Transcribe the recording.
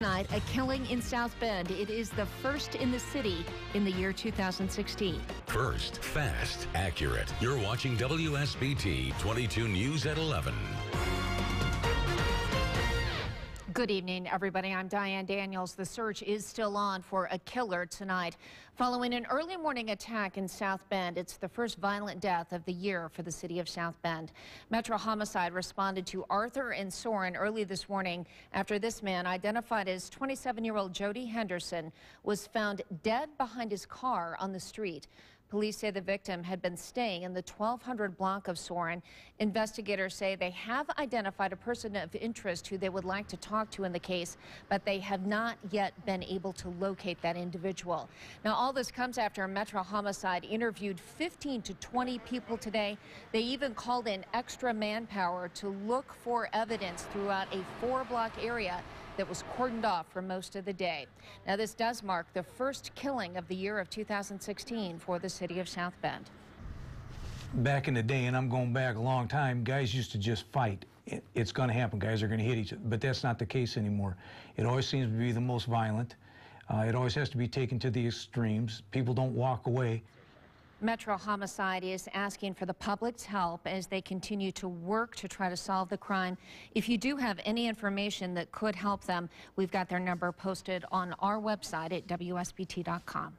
Tonight, a killing in South Bend. It is the first in the city in the year 2016. First, fast, accurate. You're watching WSBT 22 News at 11. Good evening, everybody. I'm Diane Daniels. The search is still on for a killer tonight. Following an early morning attack in South Bend, it's the first violent death of the year for the city of South Bend. Metro Homicide responded to Arthur and Sorin early this morning after this man, identified as 27-year-old Jody Henderson, was found dead behind his car on the street. Police say the victim had been staying in the 1200 block of Sorin. Investigators say they have identified a person of interest who they would like to talk to in the case, but they have not yet been able to locate that individual. Now, all this comes after Metro Homicide interviewed 15 to 20 people today. They even called in extra manpower to look for evidence throughout a four block area that was cordoned off for most of the day. Now, this does mark the first killing of the year of 2016 for the city of South Bend. Back in the day, and I'm going back a long time, guys used to just fight. It's going to happen. Guys are going to hit each other. But that's not the case anymore. It always seems to be the most violent. Uh, it always has to be taken to the extremes. People don't walk away. Metro Homicide is asking for the public's help as they continue to work to try to solve the crime. If you do have any information that could help them, we've got their number posted on our website at WSBT.com.